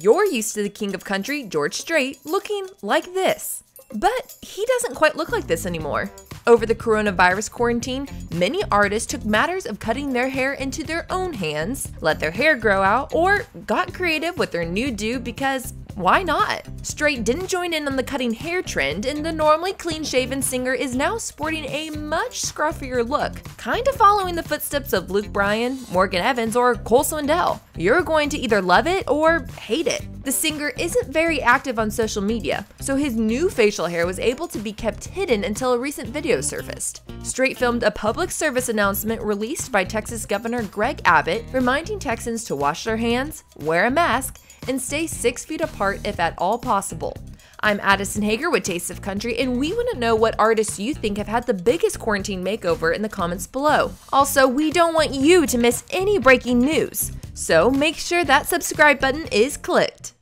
You're used to the king of country, George Strait, looking like this. But he doesn't quite look like this anymore. Over the coronavirus quarantine, many artists took matters of cutting their hair into their own hands, let their hair grow out, or got creative with their new do because why not? Strait didn't join in on the cutting hair trend, and the normally clean shaven singer is now sporting a much scruffier look, kind of following the footsteps of Luke Bryan, Morgan Evans, or Cole Swindell. You're going to either love it or hate it. The singer isn't very active on social media, so his new facial hair was able to be kept hidden until a recent video surfaced. Strait filmed a public service announcement released by Texas Governor Greg Abbott, reminding Texans to wash their hands, wear a mask, and stay six feet apart if at all possible. I'm Addison Hager with Taste of Country, and we want to know what artists you think have had the biggest quarantine makeover in the comments below. Also, we don't want you to miss any breaking news, so make sure that subscribe button is clicked.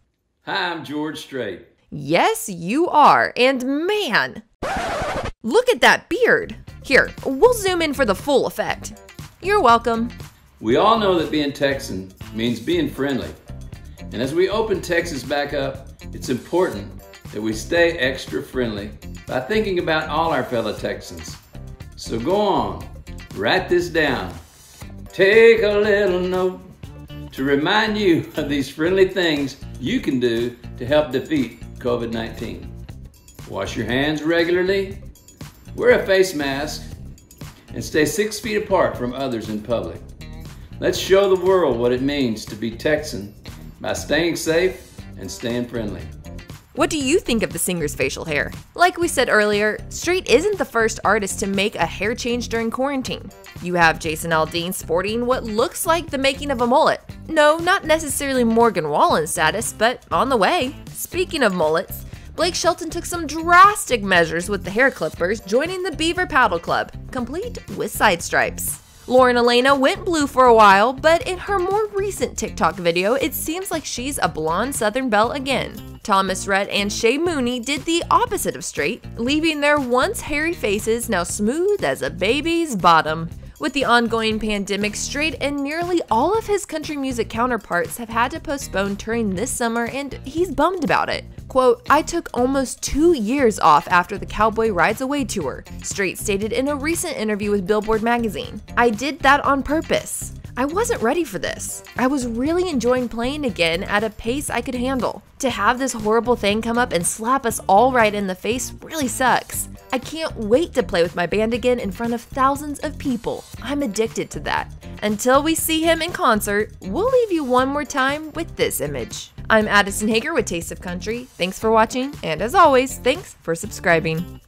Hi, I'm George Strait. Yes, you are, and man, look at that beard. Here, we'll zoom in for the full effect. You're welcome. We all know that being Texan means being friendly. And as we open Texas back up, it's important that we stay extra friendly by thinking about all our fellow Texans. So go on, write this down. Take a little note to remind you of these friendly things you can do to help defeat COVID 19. Wash your hands regularly, wear a face mask, and stay six feet apart from others in public. Let's show the world what it means to be Texan by staying safe and staying friendly. What do you think of the singer's facial hair? Like we said earlier, Strait isn't the first artist to make a hair change during quarantine. You have Jason Aldean sporting what looks like the making of a mullet. No, not necessarily Morgan Wallen status, but on the way. Speaking of mullets, Blake Shelton took some drastic measures with the hair clippers, joining the Beaver Paddle Club, complete with side stripes. Lauren Alaina went blue for a while, but in her more recent TikTok video, it seems like she's a blonde Southern belle again. Thomas Rhett and Shay Mooney did the opposite of Strait, leaving their once hairy faces now smooth as a baby's bottom. With the ongoing pandemic, Strait and nearly all of his country music counterparts have had to postpone touring this summer, and he's bummed about it. Quote, I took almost two years off after the Cowboy Rides Away tour, Strait stated in a recent interview with Billboard magazine. I did that on purpose. I wasn't ready for this. I was really enjoying playing again at a pace I could handle. To have this horrible thing come up and slap us all right in the face really sucks. I can't wait to play with my band again in front of thousands of people. I'm addicted to that. Until we see him in concert, we'll leave you one more time with this image. I'm Addison Hager with Taste of Country. Thanks for watching, and as always, thanks for subscribing.